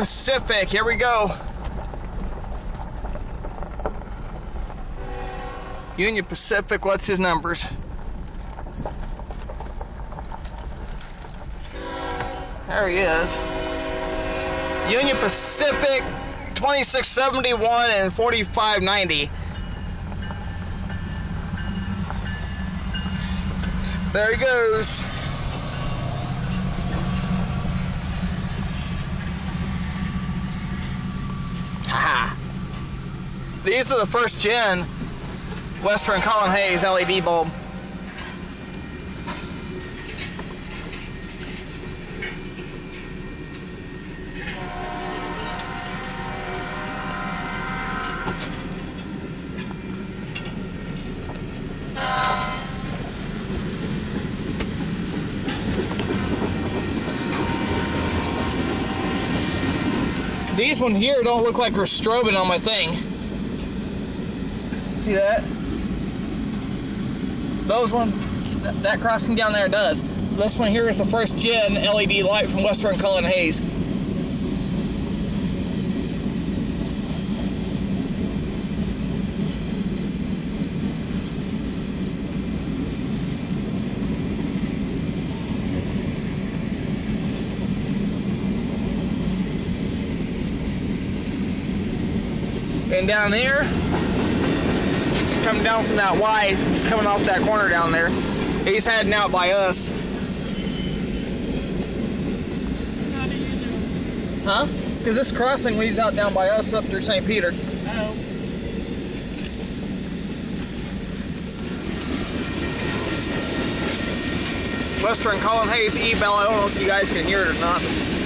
Pacific, here we go. Union Pacific, what's his numbers? There he is. Union Pacific 2671 and 4590. There he goes. These are the first gen Western Cullen Hayes LED bulb. These one here don't look like they're strobing on my thing. See that? Those one, th that crossing down there does. This one here is the first gen LED light from Western Cullen Hayes. And down there, coming down from that Y, it's coming off that corner down there. He's heading out by us. How do you know? Huh? Because this crossing leads out down by us up through St. Peter. Oh. Western Cullen Hayes E-Bell. I don't know if you guys can hear it or not.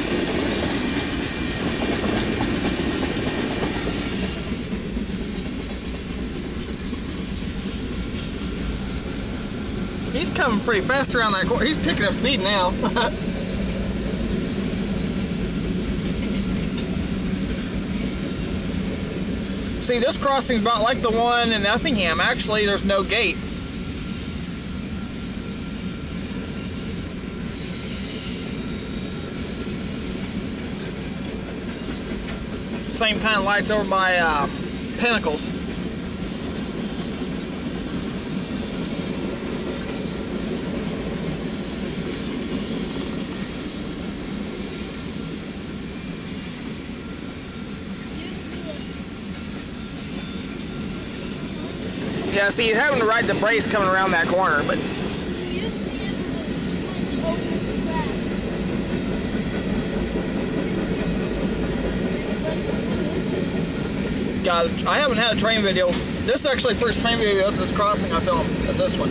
He's coming pretty fast around that corner. He's picking up speed now. See, this crossing's about like the one in Effingham. Actually, there's no gate. It's the same kind of lights over by uh, Pinnacles. Yeah, see, he's having to ride the brace coming around that corner, but You used to get this switch over the track. God, I haven't had a train video. This is actually the first train video of this crossing I filmed at this one.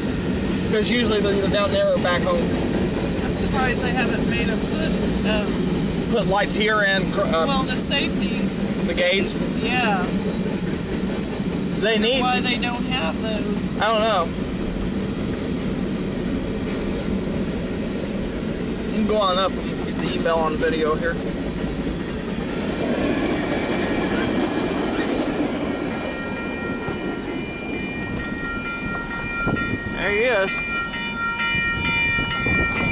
Because usually they're either down there or back home. I'm surprised they haven't made a put, um, Put lights here and uh, well, the safety, the gates. yeah. They need. Why they don't have those. I don't know. You can go on up and get the E-Bell on video here. There he is.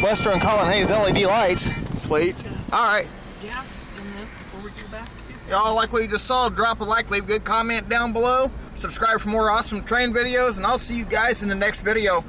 Western Cullen Hayes LED lights. Sweet. Alright. Gas in this before we go back. Y'all like what you just saw, drop a like, leave a good comment down below. Subscribe for more awesome train videos, and I'll see you guys in the next video.